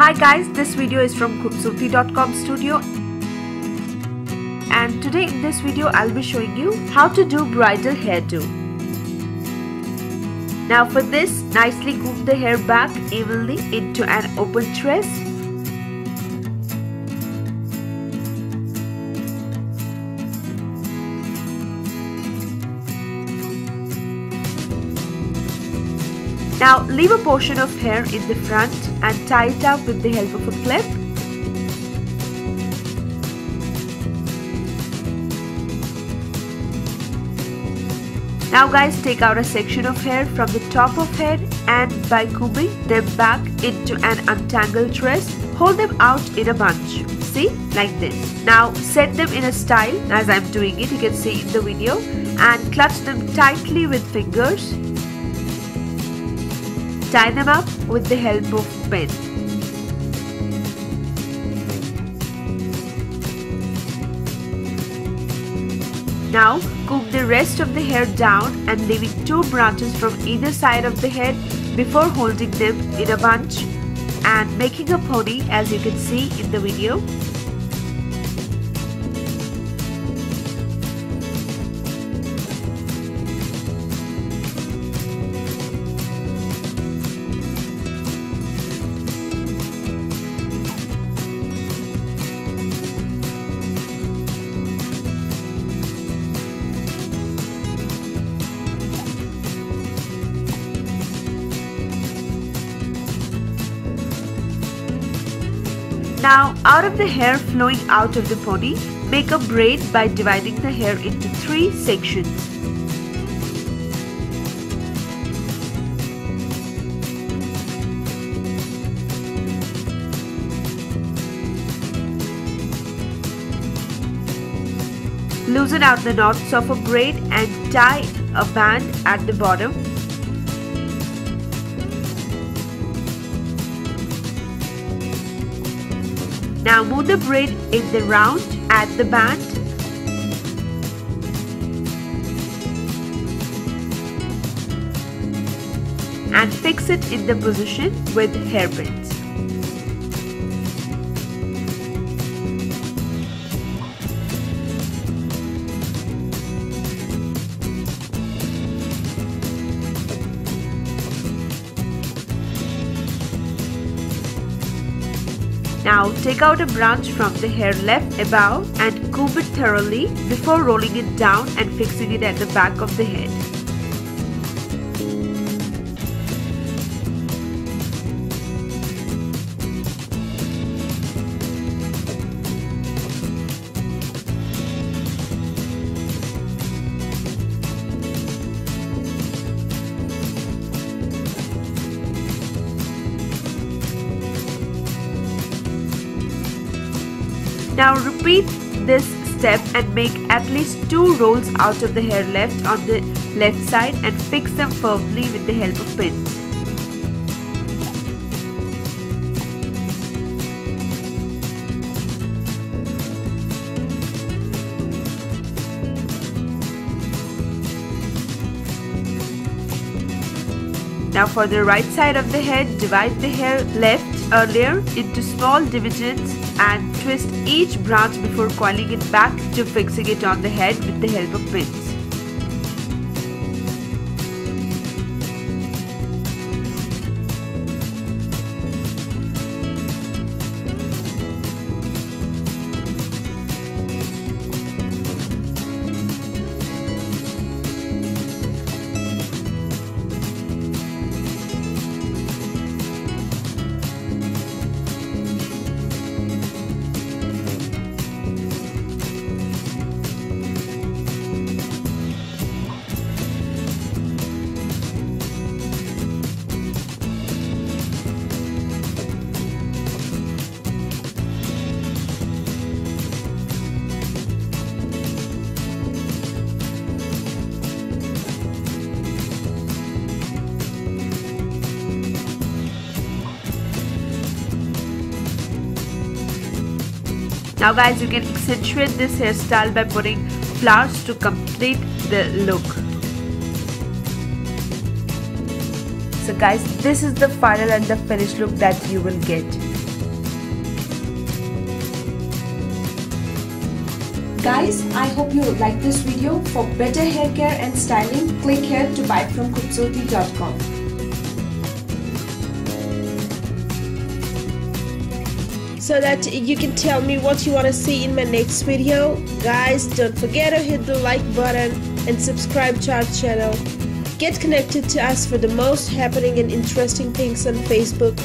Hi guys, this video is from KhoobSurati.com studio. And today in this video I'll be showing you how to do bridal hairdo. Now for this, nicely comb the hair back evenly into an open tress Now leave a portion of hair in the front and tie it up with the help of a clip. Now guys take out a section of hair from the top of head and by combing them back into an untangled tress, hold them out in a bunch. See? Like this. Now set them in a style as I'm doing it you can see in the video and clutch them tightly with fingers Tie them up with the help of pen. Now comb the rest of the hair down and leaving two branches from either side of the head before holding them in a bunch and making a pony as you can see in the video. Now out of the hair flowing out of the pony, make a braid by dividing the hair into three sections. Loosen out the knots of a braid and tie a band at the bottom Now move the braid in the round at the band. And fix it in the position with hairpins. Now take out a branch from the hair left above and comb it thoroughly before rolling it down and fixing it at the back of the head. Now repeat this step and make at least two rolls out of the hair left on the left side and fix them firmly with the help of pins. Now for the right side of the head, divide the hair left earlier into small divisions and twist each branch before coiling it back to fixing it on the head with the help of pins. Now guys, you can accentuate this hairstyle by putting flowers to complete the look. So guys, this is the final and the finished look that you will get. Guys, I hope you like this video. For better hair care and styling, click here to buy from KhoobSurati.com. so that you can tell me what you want to see in my next video. Guys, don't forget to hit the like button and subscribe to our channel. Get connected to us for the most happening and interesting things on Facebook,